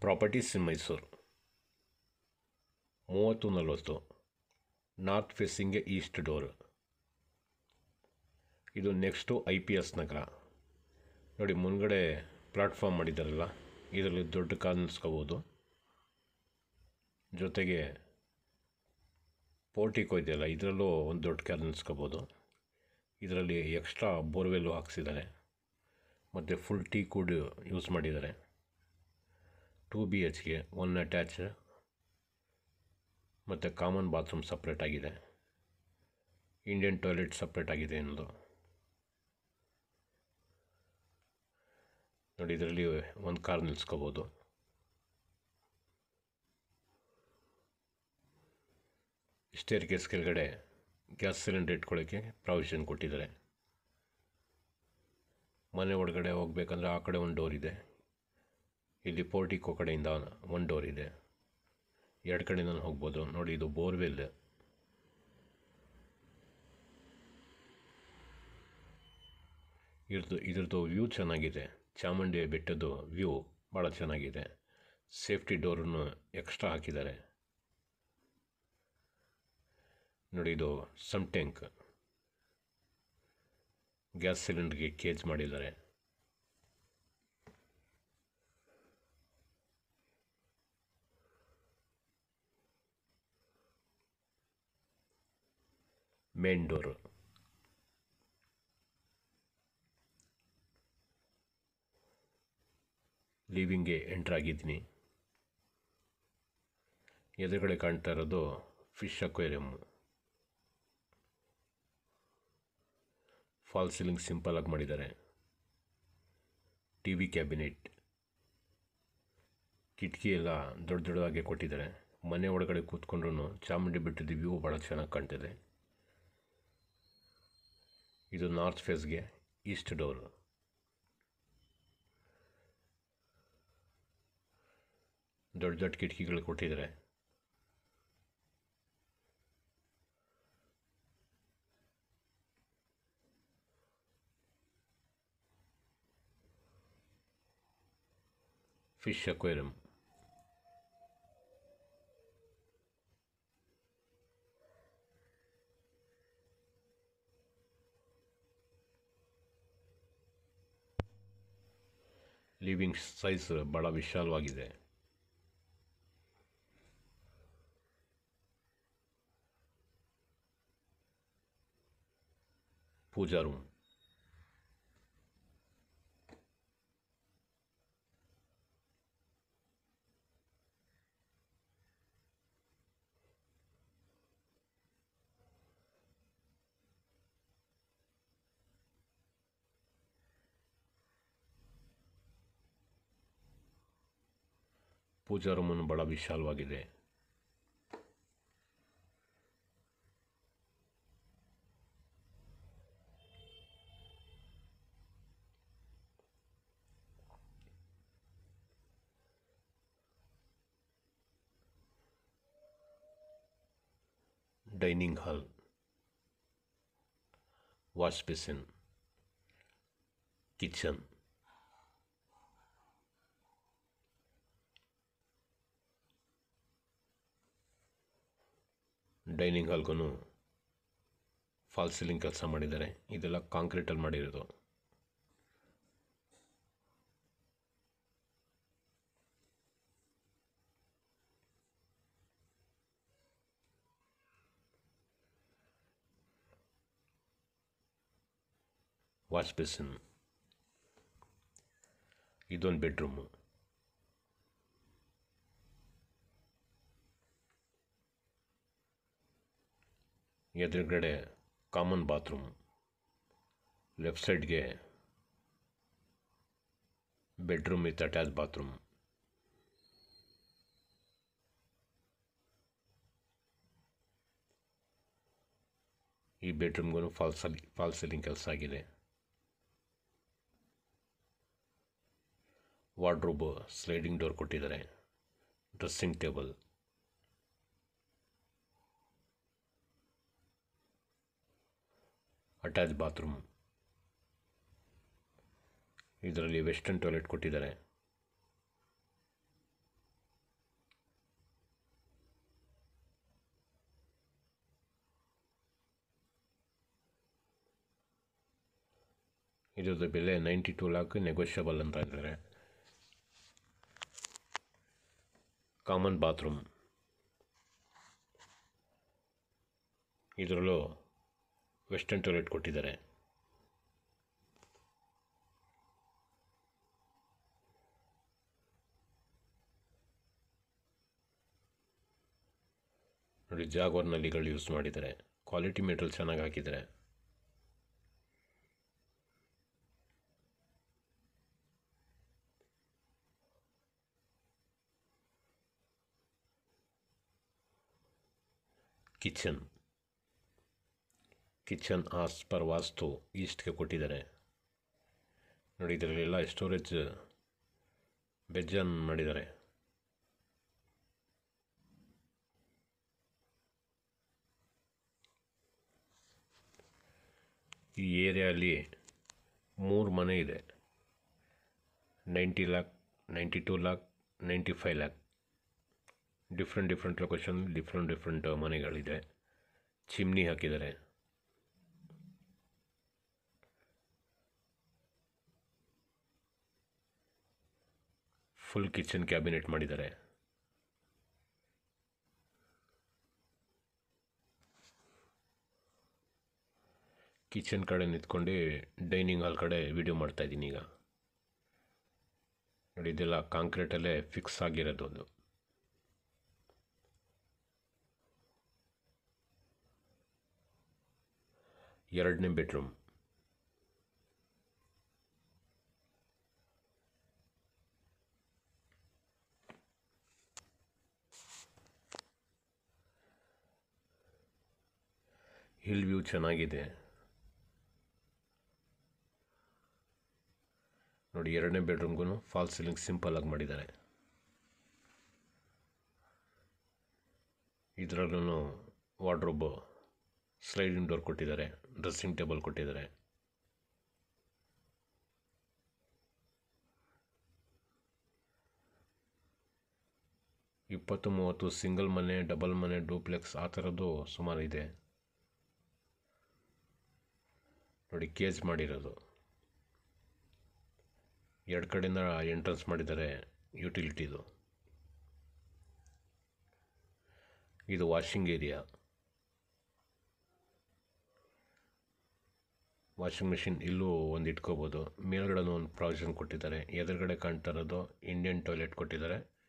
Properties ಇನ್ ಮೈಸೂರು. ಮೂವತ್ತು ನಲವತ್ತು. North ಫೇಸಿಂಗ್ಗೆ ಈಸ್ಟ್ ಡೋರ್. ಇದು next I P S Nagar. ನೋಡಿ, ಮುಂದ್ಗಡೆ ಪ್ಲಾಟ್ಫಾರ್ಮ್ ಮಾಡಿದ್ದಾರಲ್ಲ, ಇದರಲ್ಲಿ ದೊಡ್ಡ ಕಾರ್ ನಿಲ್ಸ್ಕೋಬೋದು. ಜೊತೆಗೆ ಪೋರ್ಟಿಕೋ ಇದೆಯಲ್ಲ, ಇದರಲ್ಲೂ ಒಂದು ದೊಡ್ಡ ಕಾರ್ ನಿಲ್ಸ್ಕೋಬೋದು. ಇದರಲ್ಲಿ ಎಕ್ಸ್ಟ್ರಾ ಬೋರ್ವೆಲ್ಲು ಹಾಕ್ಸಿದ್ದಾರೆ. ಮತ್ತು ಫುಲ್ ಟೀ ಕೂಡ ಯೂಸ್ ಮಾಡಿದ್ದಾರೆ. ಟೂ ಬಿ ಎಚ್ಗೆ ಒನ್ ಅಟ್ಯಾಚ್ ಮತ್ತು ಕಾಮನ್ ಬಾತ್ರೂಮ್ ಸಪ್ರೇಟ್ ಆಗಿದೆ. ಇಂಡಿಯನ್ ಟಾಯ್ಲೆಟ್ ಸಪ್ರೇಟ್ ಆಗಿದೆ ಅನ್ನೋದು. ನೋಡಿ, ಇದರಲ್ಲಿ ಒಂದು ಕಾರ್ ನಿಲ್ಸ್ಕೋಬೋದು. ಸ್ಟೇರ್ ಕೇಸ್ ಕೆಳಗಡೆ ಗ್ಯಾಸ್ ಸಿಲಿಂಡರ್ ಇಟ್ಕೊಳ್ಳೋಕ್ಕೆ ಪ್ರಾವಿಷನ್ ಕೊಟ್ಟಿದ್ದಾರೆ. ಮನೆ ಒಳಗಡೆ ಹೋಗ್ಬೇಕಂದ್ರೆ ಆ ಕಡೆ ಒಂದು ಡೋರ್ ಇದೆ. ಇಲ್ಲಿ ಪೋರ್ಟಿಕೋ ಕಡೆಯಿಂದ ಒಂದು ಡೋರ್ ಇದೆ. ಎರಡು ಕಡೆಯಿಂದ ಹೋಗ್ಬೋದು. ನೋಡಿ, ಇದು ಬೋರ್ವೆಲ್. ಇದ್ರದ್ದು ಇದ್ರದ್ದು ವ್ಯೂ ಚೆನ್ನಾಗಿದೆ. ಚಾಮುಂಡಿ ಬೆಟ್ಟದ್ದು ವ್ಯೂ ಭಾಳ ಚೆನ್ನಾಗಿದೆ. ಸೇಫ್ಟಿ ಡೋರನ್ನು ಎಕ್ಸ್ಟ್ರಾ ಹಾಕಿದ್ದಾರೆ. ನೋಡಿ, ಇದು ಸಮ್ ಟ್ಯಾಂಕ್. ಗ್ಯಾಸ್ ಸಿಲಿಂಡರ್ಗೆ ಕೇಜ್ ಮಾಡಿದ್ದಾರೆ. ಮೇನ್ ಡೋರು ಲೀವಿಂಗ್ಗೆ ಎಂಟ್ರ್ ಆಗಿದ್ದೀನಿ. ಎದುರುಗಡೆ ಕಾಣ್ತಾ ಇರೋದು ಫಿಶ್ ಅಕ್ವೇರಿಯಮ್ಮು ಫಾಲ್ ಸೀಲಿಂಗ್ ಸಿಂಪಲಾಗಿ ಮಾಡಿದ್ದಾರೆ. T V cabinet. ಕಿಟಕಿ ಎಲ್ಲ ದೊಡ್ಡ ದೊಡ್ಡದಾಗಿ ಕೊಟ್ಟಿದ್ದಾರೆ. ಮನೆ ಒಳಗಡೆ ಕೂತ್ಕೊಂಡ್ರು ಚಾಮುಂಡಿ ಬೆಟ್ಟದ ವ್ಯೂ ಭಾಳ ಚೆನ್ನಾಗಿ ಕಾಣ್ತಿದೆ. ಇದು ನಾರ್ತ್ ಫೇಸ್ಗೆ ಈಸ್ಟ್ ಡೋರ್. ದೊಡ್ಡ ದೊಡ್ಡ ಕಿಟಕಿಗಳು ಕೊಟ್ಟಿದ್ದಾರೆ. Fish aquarium. ಲಿವಿಂಗ್ ಸೈಜ್ ಭಾಳ ವಿಶಾಲವಾಗಿದೆ ಪೂಜಾ ರೂಮ್ ಪೂಜಾ ರೂಮನ್ನು ಭಾಳ ವಿಶಾಲವಾಗಿದೆ. Dining hall wash basin kitchen. Dining ಹಾಲ್ಗೂ fall ceiling ಕೆಲಸ ಮಾಡಿದ್ದಾರೆ. ಇದೆಲ್ಲ ಕಾಂಕ್ರೀಟಲ್ಲಿ ಮಾಡಿರೋದು. Wash basin. ಇದೊಂದು ಬೆಡ್ರೂಮು. ಎದುರುಗಡೆ ಕಾಮನ್ ಬಾತ್ರೂಮ್ ಲೆಫ್ಟ್ ಸೈಡ್ಗೆ ಬೆಡ್ರೂಮ್ ವಿತ್ ಅಟ್ಯಾಚ್ ಬಾತ್ರೂಮ್ ಈ ಬೆಡ್ರೂಮ್ಗೂ ಫಾಲ್ ಸಲಿ ಫಾಲ್ ಸೀಲಿಂಗ್ ಕೆಲಸ ಆಗಿದೆ. ವಾರ್ಡ್ರೋಬ್ ಸ್ಲೈಡಿಂಗ್ ಡೋರ್ ಕೊಟ್ಟಿದ್ದಾರೆ. Dressing table attach bathroom. ಇದರಲ್ಲಿ ವೆಸ್ಟರ್ನ್ ಟಾಯ್ಲೆಟ್ ಕೊಟ್ಟಿದ್ದಾರೆ. ಇದರದ ಬೆಲೆ ನೈಂಟಿ ಟೂ ಲ್ಯಾಕ್ ನೆಗೋಷಿಯಬಲ್ ಅಂತ ಇದ್ದಾರೆ. Common bathroom. ಇದರಲ್ಲೂ ವೆಸ್ಟರ್ನ್ ಟಾಯ್ಲೆಟ್ ಕೊಟ್ಟಿದ್ದಾರೆ. ನೋಡಿ ಜಾಗ್ವಾರ್ ನಲ್ಲಿಗಳು ಯೂಸ್ ಮಾಡಿದ್ದಾರೆ. ಕ್ವಾಲಿಟಿ ಮೆಟೀರಿಯಲ್ ಚೆನ್ನಾಗಿ ಹಾಕಿದ್ದಾರೆ. Kitchen kitchen as per vastu ಈಸ್ಟ್ಗೆ ಕೊಟ್ಟಿದ್ದಾರೆ. ನೋಡಿ, ಇದರಲ್ಲೆಲ್ಲ ಸ್ಟೋರೇಜ್ ಬೆಜ್ಜನ್ ಮಾಡಿದ್ದಾರೆ. ಈ ಏರಿಯಲ್ಲಿ ಮೂರು ಮನೆ ಇದೆ. Ninety lakh, ninety two lakh, ninety five lakh. Different different location different different ಮನೆಗಳಿದೆ. Chimney ಹಾಕಿದ್ದಾರೆ. ಫುಲ್ ಕಿಚನ್ ಕ್ಯಾಬಿನೆಟ್ ಮಾಡಿದ್ದಾರೆ. ಕಿಚನ್ ಕಡೆ ನಿಂತ್ಕೊಂಡು ಡೈನಿಂಗ್ ಹಾಲ್ ಕಡೆ ವಿಡಿಯೋ ಮಾಡ್ತಾಯಿದ್ದೀನಿ ಈಗ. ನೋಡಿ, ಇದೆಲ್ಲ ಕಾಂಕ್ರೀಟಲ್ಲೇ ಫಿಕ್ಸ್ ಆಗಿರೋದು ಒಂದು ಎರಡನೇ ಬೆಡ್ರೂಮ್ ಹಿಲ್ ವ್ಯೂ ಚೆನ್ನಾಗಿದೆ ನೋಡಿ, ಎರಡನೇ ಬೆಡ್ರೂಮ್ಗೂ ಫಾಲ್ ಸೀಲಿಂಗ್ ಸಿಂಪಲ್ ಆಗಿ ಮಾಡಿದ್ದಾರೆ. ಇದರಲ್ಲೂ ವಾರ್ಡ್ರೋಬ್ ಸ್ಲೈಡಿಂಗ್ ಡೋರ್ ಕೊಟ್ಟಿದ್ದಾರೆ ಡ್ರೆಸ್ಸಿಂಗ್ ಟೇಬಲ್ ಕೊಟ್ಟಿದ್ದಾರೆ. ಇಪ್ಪತ್ತು ಮೂವತ್ತು ಸಿಂಗಲ್ ಮನೆ ಡಬಲ್ ಮನೆ ಡೂಪ್ಲೆಕ್ಸ್ ಆ ಥರದ್ದು ಸುಮಾರು ಇದೆ. ನೋಡಿ, ಕೇಜ್ ಮಾಡಿರೋದು. ಎರಡು ಕಡೆಯಿಂದ ಎಂಟ್ರೆನ್ಸ್ ಮಾಡಿದ್ದಾರೆ ಯುಟಿಲಿಟಿದು ಇದು ವಾಷಿಂಗ್ ಏರಿಯಾ ವಾಷಿಂಗ್ ಮಿಷಿನ್ ಇಲ್ಲೂ ಒಂದು ಇಟ್ಕೋಬೋದು. ಮೇಲ್ಗಡೆ ಒಂದು ಪ್ರಾವಿಷನ್ ಕೊಟ್ಟಿದ್ದಾರೆ. ಎದುರುಗಡೆ ಕಾಣ್ತಾ ಇರೋದು ಇಂಡಿಯನ್ ಟಾಯ್ಲೆಟ್ ಕೊಟ್ಟಿದ್ದಾರೆ.